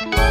Bye.